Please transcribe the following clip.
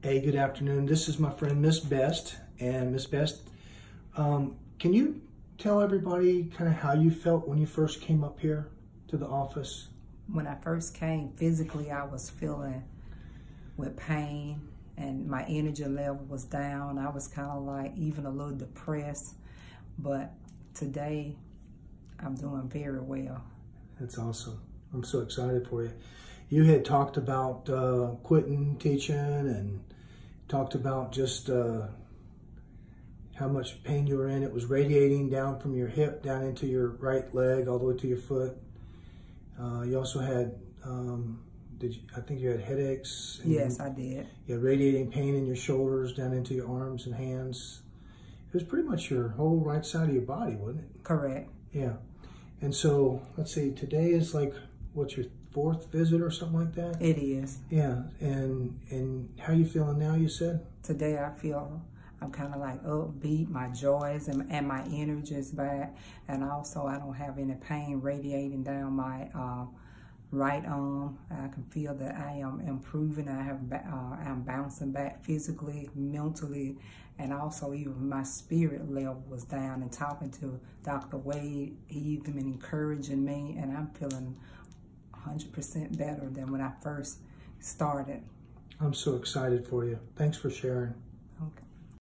Hey, good afternoon. This is my friend Miss Best. And Miss Best, um, can you tell everybody kind of how you felt when you first came up here to the office? When I first came, physically I was feeling with pain and my energy level was down. I was kind of like even a little depressed. But today, I'm doing very well. That's awesome. I'm so excited for you. You had talked about uh, quitting teaching and talked about just uh, how much pain you were in. It was radiating down from your hip down into your right leg all the way to your foot. Uh, you also had, um, did you, I think you had headaches. Yes, I did. You had radiating pain in your shoulders down into your arms and hands. It was pretty much your whole right side of your body, wasn't it? Correct. Yeah. And so, let's see, today is like, what's your fourth visit or something like that? It is. Yeah. And and how you feeling now, you said? Today I feel I'm kind of like upbeat. My joys and, and my energy is back. And also I don't have any pain radiating down my uh, right arm. I can feel that I am improving. I have uh, I'm bouncing back physically, mentally, and also even my spirit level was down. And talking to Dr. Wade, he even been encouraging me, and I'm feeling 100% better than when I first started. I'm so excited for you. Thanks for sharing.